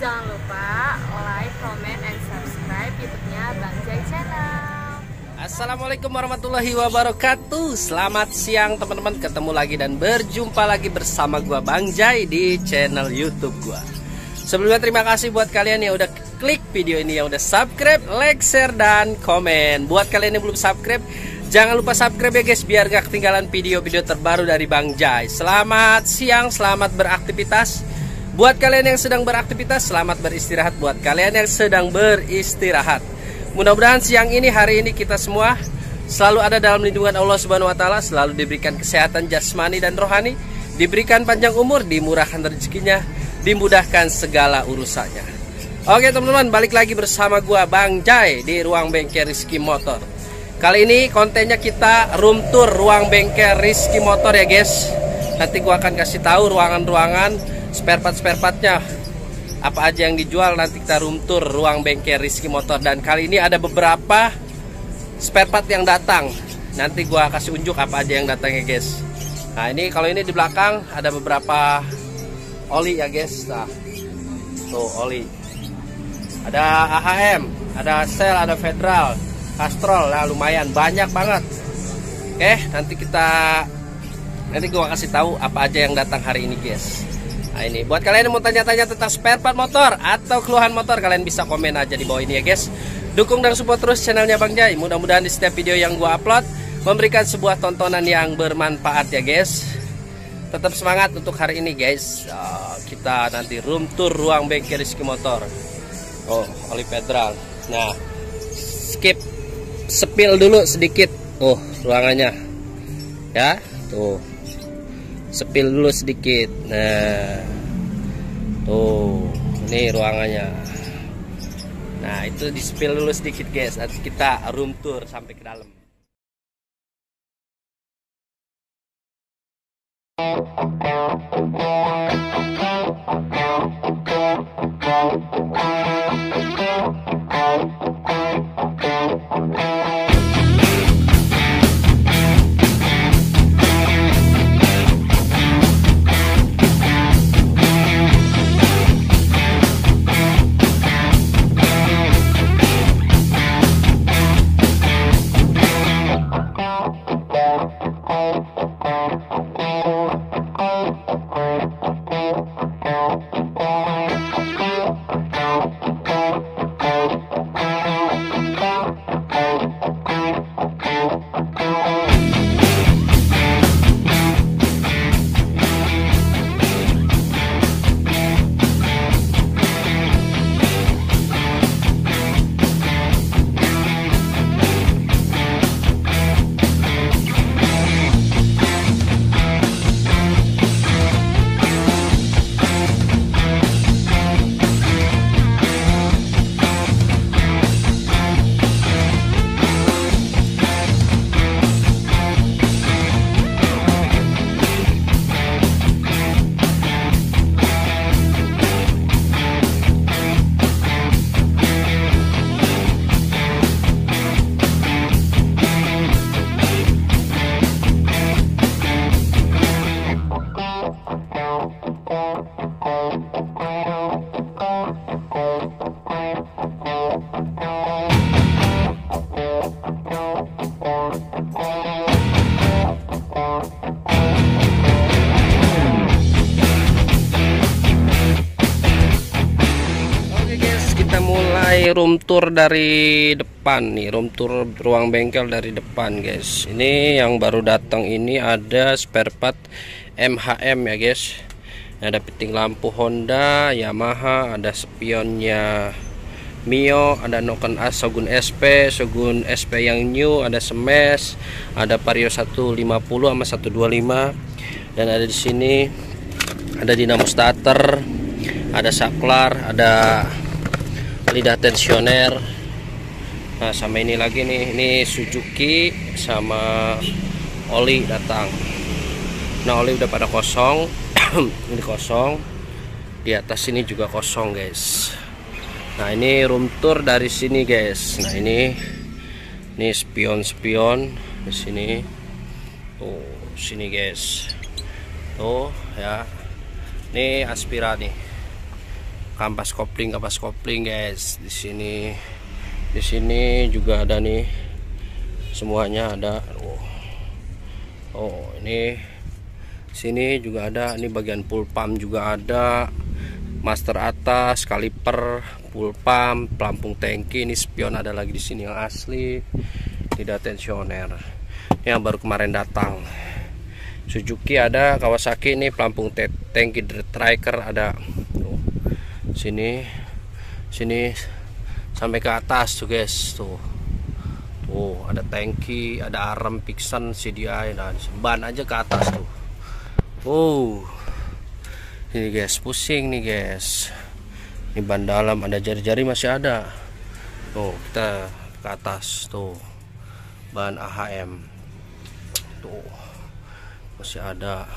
jangan lupa like, comment, and subscribe YouTube-nya Bang Jai Channel. Assalamualaikum warahmatullahi wabarakatuh. Selamat siang teman-teman. Ketemu lagi dan berjumpa lagi bersama gua Bang Jai di channel youtube gua. Sebelumnya terima kasih buat kalian yang udah klik video ini Yang udah subscribe, like, share, dan komen. Buat kalian yang belum subscribe Jangan lupa subscribe ya guys Biar gak ketinggalan video-video terbaru dari Bang Jai. Selamat siang, selamat beraktivitas Buat kalian yang sedang beraktivitas, selamat beristirahat. Buat kalian yang sedang beristirahat, mudah-mudahan siang ini, hari ini kita semua selalu ada dalam lindungan Allah Subhanahu wa taala, selalu diberikan kesehatan jasmani dan rohani, diberikan panjang umur, dimurahkan rezekinya, dimudahkan segala urusannya. Oke, teman-teman, balik lagi bersama gua Bang Jai di Ruang Bengkel Rizky Motor. Kali ini kontennya kita room tour ruang bengkel Rizky Motor ya, guys. Nanti gua akan kasih tahu ruangan-ruangan spare part spare partnya. Apa aja yang dijual nanti kita room tour ruang bengkel Rizky Motor. Dan kali ini ada beberapa spare part yang datang. Nanti gua kasih unjuk apa aja yang datang ya guys. Nah ini kalau ini di belakang ada beberapa oli ya guys. Nah tuh oli. Ada AHM ada sel ada federal castrol. Nah lumayan banyak banget. Oke nanti kita nanti gua kasih tahu apa aja yang datang hari ini guys Nah ini buat kalian yang mau tanya-tanya tentang spare part motor atau keluhan motor kalian bisa komen aja di bawah ini ya guys. Dukung dan support terus channelnya Bang Jai. Mudah-mudahan di setiap video yang gua upload memberikan sebuah tontonan yang bermanfaat ya guys. Tetap semangat untuk hari ini guys. Uh, kita nanti room tour ruang bengkel Rizky Motor. Oh, oli federal. Nah, skip spill dulu sedikit. Oh, ruangannya. Ya, tuh sepil dulu sedikit. Nah tuh ini ruangannya. Nah itu di spill dulu sedikit guys. Nanti kita room tour sampai ke dalam Bye. Room tour dari depan nih room tour ruang bengkel dari depan guys. Ini yang baru datang ini ada spare part MHM ya guys ada piting lampu Honda Yamaha ada spionnya Mio ada Noken As Shogun SP Shogun SP yang new ada Smash ada Vario 150 sama 125 dan ada di sini ada dinamo starter ada saklar ada lidah tensioner. Nah sama ini lagi nih ini Suzuki sama oli datang. Nah oli udah pada kosong ini kosong. Di atas ini juga kosong guys. Nah ini room tour dari sini guys. Nah ini ini spion-spion di sini. Tuh sini guys. Tuh ya. Ini aspira nih. Kampas kopling kampas kopling guys. Di sini di sini juga ada nih. Semuanya ada. Oh, oh ini sini juga ada ini bagian full pump juga ada. Master atas kaliper full pump pelampung tangki. Ini spion ada lagi di sini yang asli. Tidak tensioner. Yang baru kemarin datang. Suzuki ada Kawasaki ini pelampung tangki striker ada. Tuh. sini. Sini sampai ke atas tuh guys. Tuh. Tuh ada tangki ada arm Pixan CDI dan ban aja ke atas tuh Oh, ini guys, pusing nih guys. Ini ban dalam ada jari-jari masih ada. Tuh, kita ke atas tuh. Ban AHM. Tuh. Masih ada.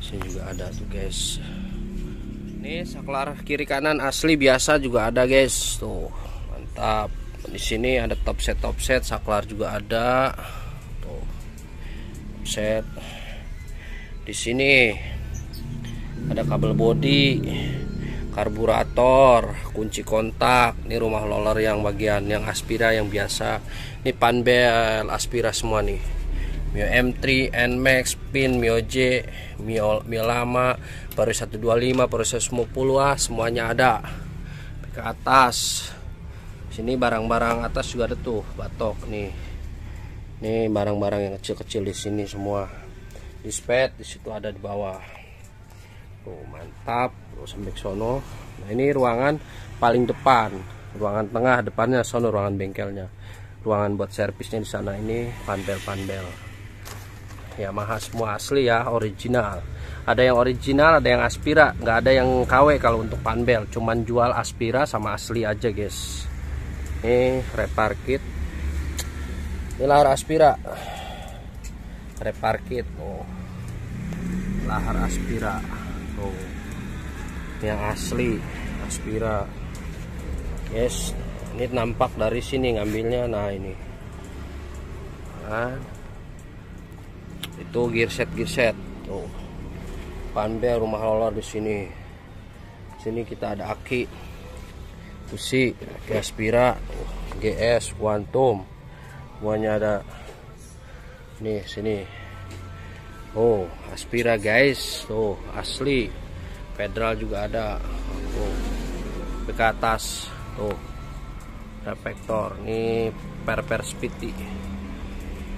Sini juga ada tuh guys. Ini saklar kiri kanan asli biasa juga ada guys. Tuh, mantap. Di sini ada top set top set saklar juga ada. Tuh. Top set di sini ada kabel bodi karburator kunci kontak. Ini rumah loler yang bagian yang aspira yang biasa. Ini panbel aspira semua nih. Mio M3 Nmax pin Mio J Mio, Mio lama baru 125 baru 150 ah semuanya ada. Ke atas. Sini barang-barang atas juga ada tuh batok nih. Nih barang-barang yang kecil-kecil di sini semua dispet di situ ada di bawah. Tuh mantap. Terus sampai sono. Nah ini ruangan paling depan. Ruangan tengah depannya sono ruangan bengkelnya. Ruangan buat servisnya di sana ini pandel-pandel. Yamaha semua asli ya original. Ada yang original ada yang aspira. Nggak ada yang KW kalau untuk panbel cuman jual aspira sama asli aja guys. Ini repar kit ini lahar aspira repar kit oh lahar aspira oh yang asli aspira. Yes ini nampak dari sini ngambilnya. Nah ini. Nah, itu gear set gear set tuh. Panbel rumah roller di sini. Sini kita ada aki busi aspira GS quantum. Semuanya ada nih sini Oh, Aspira guys. Tuh, asli. Federal juga ada. Oh. Ke atas. Tuh. Reflektor. Ini per-per speedy.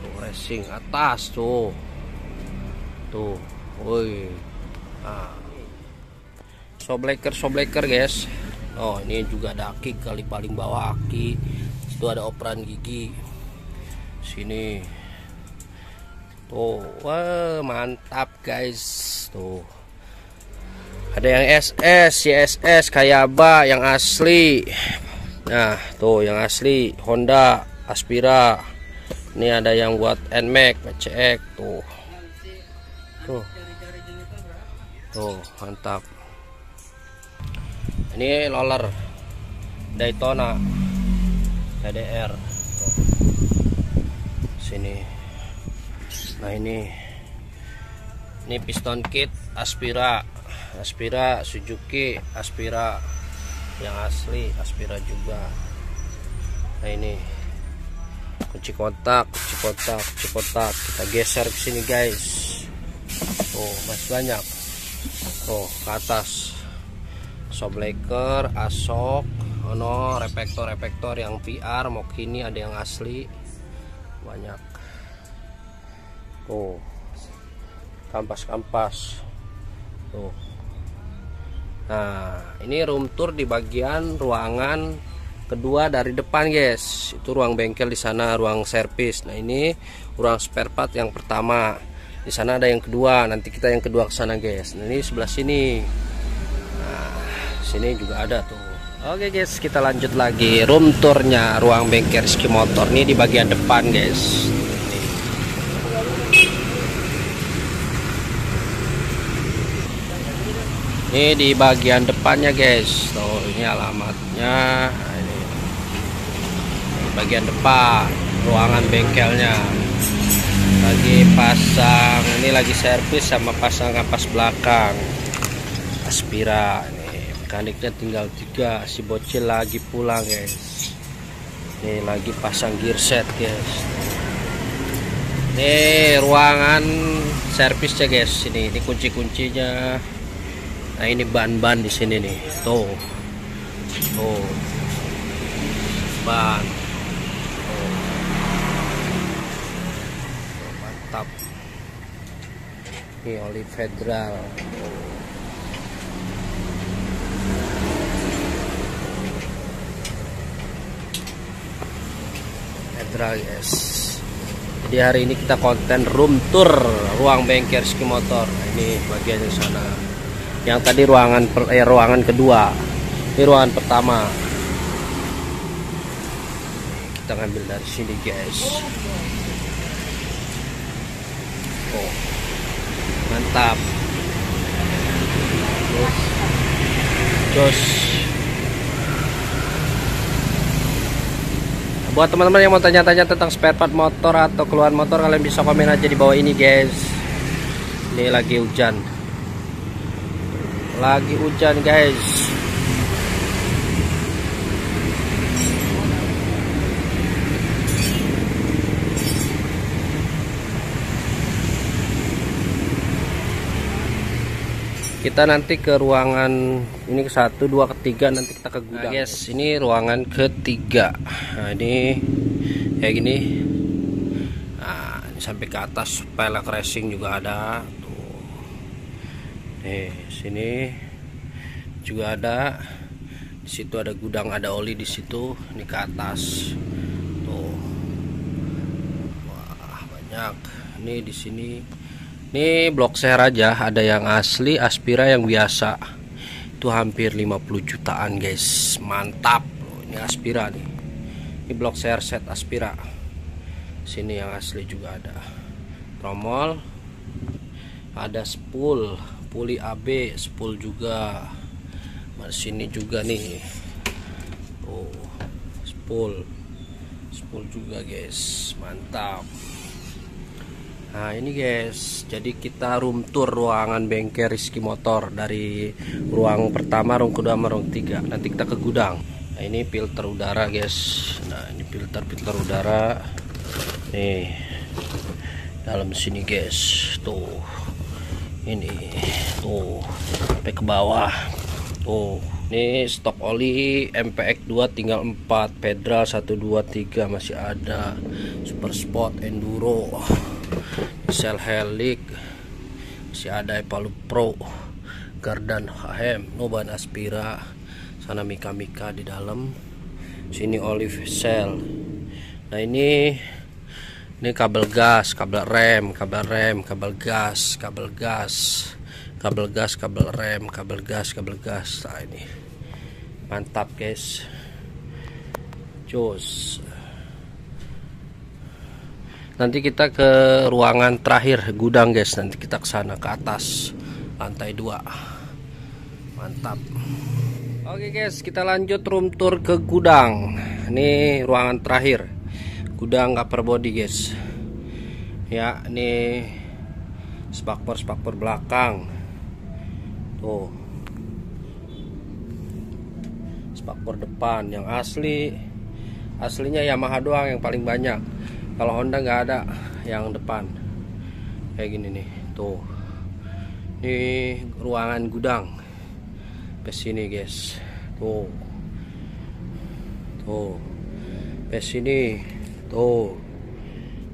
Tuh, racing atas tuh. Tuh. Woi. Nah. Sobleker sobleker guys. Oh, ini juga ada aki kali paling bawah aki. Itu ada operan gigi. Sini tuh wah mantap guys. Tuh. Ada yang SS CSS Kayaba yang asli. Nah tuh yang asli Honda Aspira. Ini ada yang buat NMAX PCX tuh. Tuh. Tuh mantap. Ini roller Daytona tuh. sini nah ini. Ini piston kit Aspira. Aspira Suzuki Aspira yang asli Aspira juga. Nah ini. Kunci kontak kunci kontak kunci kontak kita geser ke sini guys. Oh masih banyak. Oh ke atas. Sobleker asok. Ono reflektor reflektor yang PR mau kini ada yang asli. Banyak tuh. Kampas-kampas. Tuh. Nah ini room tour di bagian ruangan kedua dari depan guys. Itu ruang bengkel di sana ruang servis. Nah ini ruang spare part yang pertama. Di sana ada yang kedua. Nanti kita yang kedua ke sana guys. Nah, ini sebelah sini. Nah sini juga ada tuh. Oke guys kita lanjut lagi. Room tournya ruang bengkel ski motor ini di bagian depan guys ini di bagian depannya guys. Tuh ini alamatnya. Nah, ini. Bagian depan ruangan bengkelnya. Lagi pasang ini lagi servis sama pasang kapas belakang. Aspira ini. Mekaniknya tinggal tiga si bocil lagi pulang guys. Ini lagi pasang gear set guys. Ini ruangan servisnya guys. Ini ini kunci kuncinya nah ini ban-ban di sini nih. Tuh. Tuh. Ban. Tuh. mantap. Ini oli federal. Federal guys jadi hari ini kita konten room tour ruang bengkel ski motor. Nah, ini bagian yang sana yang tadi ruangan per, eh, ruangan kedua. Ini ruangan pertama. Kita ngambil dari sini guys. Oh mantap. Terus terus. Buat teman-teman yang mau tanya-tanya tentang spare part motor atau keluhan motor kalian bisa komen aja di bawah ini guys. Ini lagi hujan lagi hujan guys. Kita nanti ke ruangan ini ke satu dua ketiga nanti kita ke gudang. Nah, guys ini ruangan ketiga. Nah ini kayak gini. Nah ini sampai ke atas pelek racing juga ada nih sini juga ada. Di situ ada gudang ada oli di situ. Ini ke atas. Tuh. Wah banyak. Ini di sini. Ini blok share aja. Ada yang asli aspira yang biasa. Itu hampir 50 jutaan guys. Mantap. Ini aspira nih. Ini blok share set aspira. Sini yang asli juga ada. Tromol. Ada spool puli AB spool juga. Mas sini juga nih oh spool spool juga guys. Mantap. Nah ini guys. Jadi kita room tour ruangan bengkel Rizky Motor dari ruang pertama, ruang kedua, ruang tiga. Nanti kita ke gudang. Nah ini filter udara guys. Nah ini filter-filter udara. Nih. Dalam sini guys. Tuh ini tuh sampai ke bawah. Tuh ini stok oli MPX 2 tinggal 4 Pedral 1 2 3 masih ada. Super Sport Enduro. Shell Helix masih ada Epalu Pro. Gardan HM Noban Aspira. Sana Mika Mika di dalam. Sini Olive Cell. Nah ini ini kabel gas kabel rem kabel rem kabel gas kabel gas kabel gas kabel rem kabel gas kabel gas. Nah ini. Mantap guys. Jos nanti kita ke ruangan terakhir gudang guys. Nanti kita ke sana ke atas lantai 2 mantap. Oke guys kita lanjut room tour ke gudang. Ini ruangan terakhir gudang cover body guys. Ya ini spakbor spakbor belakang. Tuh. Spakbor depan yang asli. Aslinya Yamaha doang yang paling banyak. Kalau Honda nggak ada yang depan. Kayak gini nih tuh. Ini ruangan gudang. Ke sini guys. Tuh. Tuh. Ke sini tuh.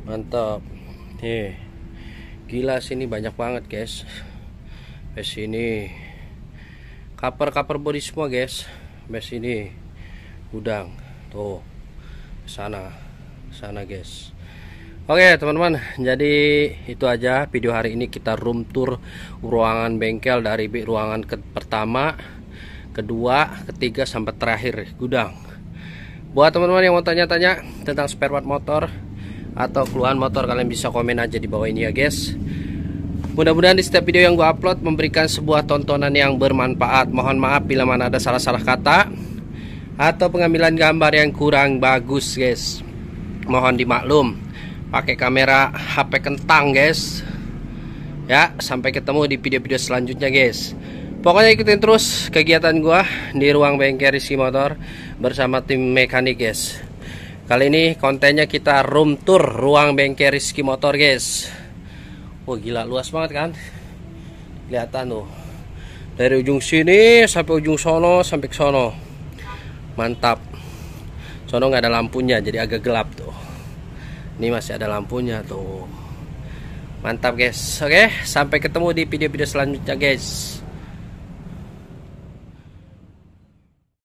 Mantap. Nih. Gila sini banyak banget guys. Ke sini cover-cover body semua guys. Ke sini gudang. Tuh. Sana. Sana guys. Oke teman-teman. Jadi itu aja video hari ini kita room tour ruangan bengkel dari ruangan ke pertama kedua ketiga sampai terakhir gudang buat teman-teman yang mau tanya-tanya tentang spare part motor atau keluhan motor kalian bisa komen aja di bawah ini ya guys. Mudah-mudahan di setiap video yang gue upload memberikan sebuah tontonan yang bermanfaat. Mohon maaf bila mana ada salah-salah kata atau pengambilan gambar yang kurang bagus guys. Mohon dimaklum. Pakai kamera HP kentang guys. Ya sampai ketemu di video-video selanjutnya guys. Pokoknya ikutin terus kegiatan gua di ruang bengkel Rizky Motor bersama tim mekanik guys. Kali ini kontennya kita room tour ruang bengkel Rizky Motor guys. Wah gila luas banget kan? Kelihatan tuh. Dari ujung sini sampai ujung sono sampai ke sono. Mantap. Sono nggak ada lampunya jadi agak gelap tuh. Ini masih ada lampunya tuh. Mantap guys. Oke, sampai ketemu di video-video selanjutnya guys.